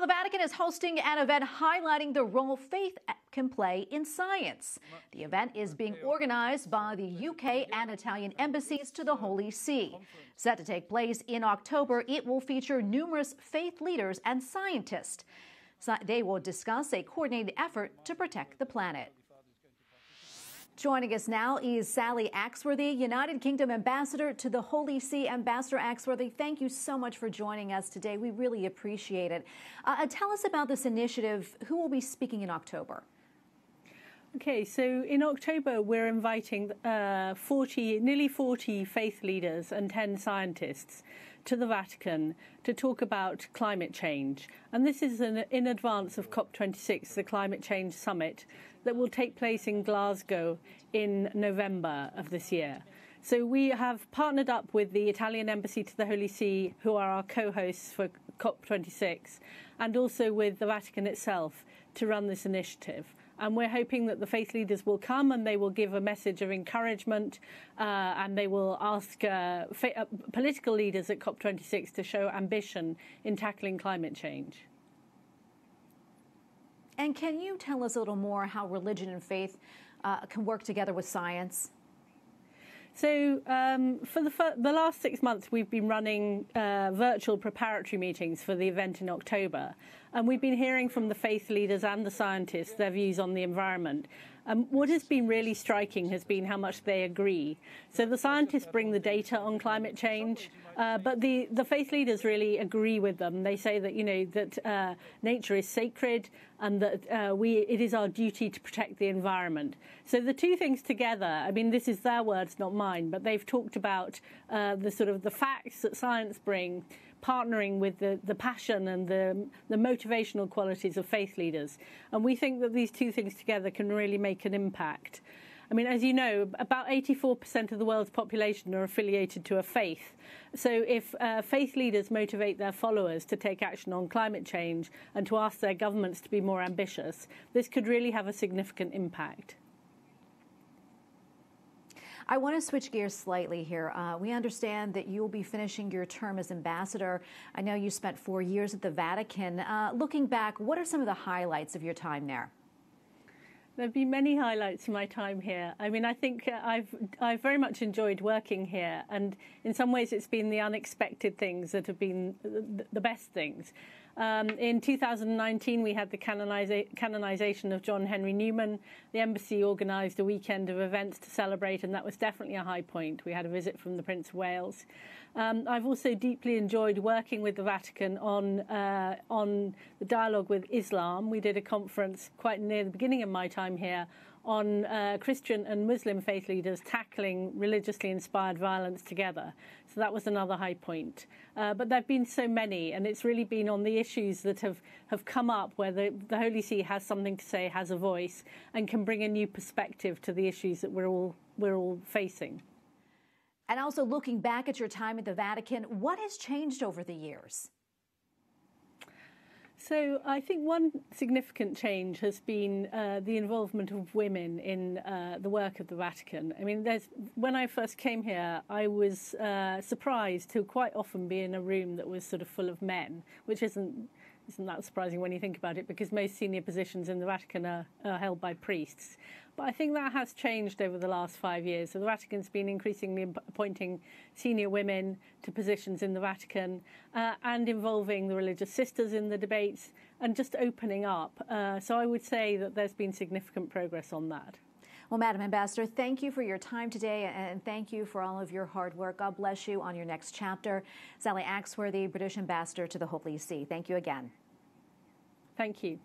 The Vatican is hosting an event highlighting the role faith can play in science. The event is being organized by the UK and Italian embassies to the Holy See. Set to take place in October, it will feature numerous faith leaders and scientists. They will discuss a coordinated effort to protect the planet. Joining us now is Sally Axworthy, United Kingdom Ambassador to the Holy See. Ambassador Axworthy, thank you so much for joining us today. We really appreciate it. Uh, uh, tell us about this initiative. Who will be speaking in October? Okay, so in October, we're inviting uh, 40, nearly 40 faith leaders and 10 scientists to the Vatican to talk about climate change. And this is an, in advance of COP26, the Climate Change Summit, that will take place in Glasgow in November of this year. So we have partnered up with the Italian Embassy to the Holy See, who are our co hosts for COP26, and also with the Vatican itself to run this initiative. And we're hoping that the faith leaders will come and they will give a message of encouragement uh, and they will ask uh, fa- uh, political leaders at COP26 to show ambition in tackling climate change. And can you tell us a little more how religion and faith uh, can work together with science? So, um, for the, the last six months, we've been running uh, virtual preparatory meetings for the event in October. And we've been hearing from the faith leaders and the scientists their views on the environment. Um, what has been really striking has been how much they agree. So the scientists bring the data on climate change, uh, but the, the faith leaders really agree with them. They say that you know that uh, nature is sacred and that uh, we it is our duty to protect the environment. So the two things together. I mean, this is their words, not mine, but they've talked about uh, the sort of the facts that science bring partnering with the, the passion and the, the motivational qualities of faith leaders. And we think that these two things together can really make an impact. I mean, as you know, about 84% of the world's population are affiliated to a faith. So, if uh, faith leaders motivate their followers to take action on climate change and to ask their governments to be more ambitious, this could really have a significant impact. I want to switch gears slightly here. Uh, we understand that you will be finishing your term as ambassador. I know you spent four years at the Vatican. Uh, looking back, what are some of the highlights of your time there? There have been many highlights of my time here. I mean, I think uh, I've I've very much enjoyed working here, and in some ways, it's been the unexpected things that have been the best things. Um, in 2019, we had the canoniza- canonization of John Henry Newman. The embassy organised a weekend of events to celebrate, and that was definitely a high point. We had a visit from the Prince of Wales. Um, I've also deeply enjoyed working with the Vatican on uh, on the dialogue with Islam. We did a conference quite near the beginning of my time here on uh, Christian and Muslim faith leaders tackling religiously inspired violence together. So that was another high point. Uh, but there have been so many, and it's really been on the issues that have, have come up where the, the Holy See has something to say, has a voice, and can bring a new perspective to the issues that we're all, we're all facing. And also looking back at your time at the Vatican, what has changed over the years? So I think one significant change has been uh, the involvement of women in uh, the work of the Vatican. I mean, when I first came here, I was uh, surprised to quite often be in a room that was sort of full of men, which isn't isn't that surprising when you think about it, because most senior positions in the Vatican are, are held by priests. But I think that has changed over the last five years. So the Vatican's been increasingly appointing senior women to positions in the Vatican uh, and involving the religious sisters in the debates and just opening up. Uh, so I would say that there's been significant progress on that. Well, Madam Ambassador, thank you for your time today and thank you for all of your hard work. God bless you on your next chapter. Sally Axworthy, British Ambassador to the Holy See. Thank you again. Thank you.